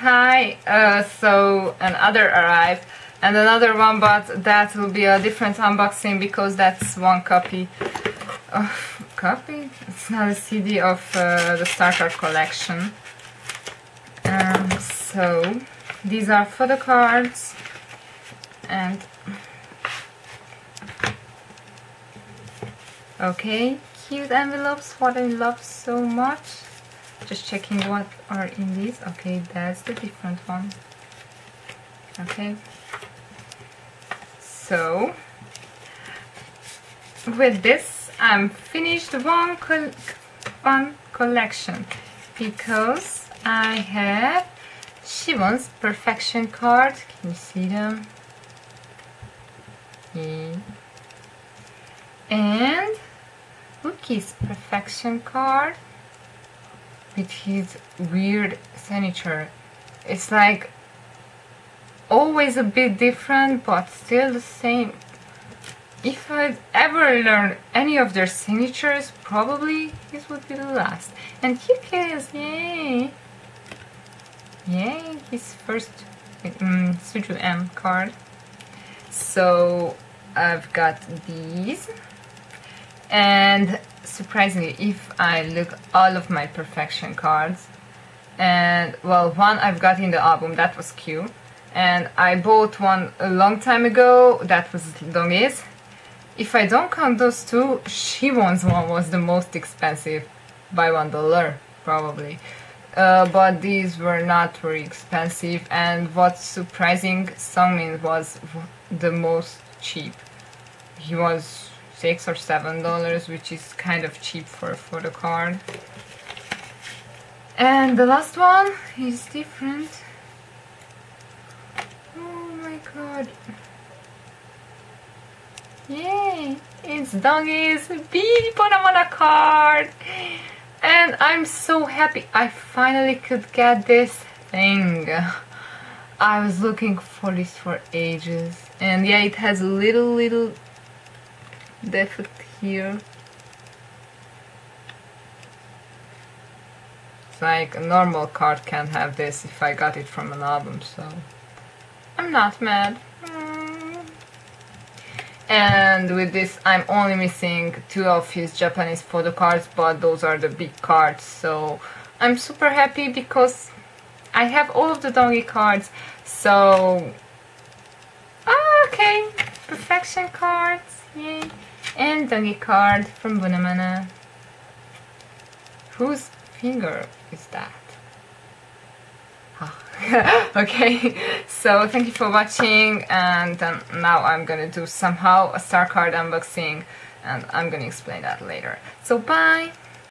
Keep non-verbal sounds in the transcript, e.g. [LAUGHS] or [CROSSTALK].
Hi, uh, so another arrived and another one but that will be a different unboxing because that's one copy of copy? It's not a CD of uh, the Starter collection um, so these are photo cards and okay cute envelopes what I love so much just checking what are in these okay that's the different one. Okay. So with this I'm finished one col one collection because I have Siwon's perfection card. Can you see them? Yeah. and Wookie's perfection card with his weird signature. It's like always a bit different but still the same. If I'd ever learned any of their signatures, probably this would be the last. And he is, yay! Yay, his first um, Suju M card. So I've got these and surprisingly if I look all of my perfection cards and well one I've got in the album that was cute and I bought one a long time ago that was Dongis if I don't count those two Siwon's one was the most expensive by one dollar probably. Uh, but these were not very expensive and what's surprising Sungmin was the most cheap. He was six or seven dollars which is kind of cheap for a photo card. And the last one is different. Oh my god. Yay! It's Dongie's Beanie Bonamana card! And I'm so happy I finally could get this thing. I was looking for this for ages. And yeah it has a little little defect here it's like a normal card can't have this if I got it from an album so. I'm not mad. And with this I'm only missing two of his Japanese photo cards but those are the big cards so I'm super happy because I have all of the Dongi cards so ah, okay. Perfection cards yay and Dongi card from Bonamana. Whose finger is that? Oh. [LAUGHS] okay, so thank you for watching and um, now I'm gonna do somehow a star card unboxing and I'm gonna explain that later. So bye!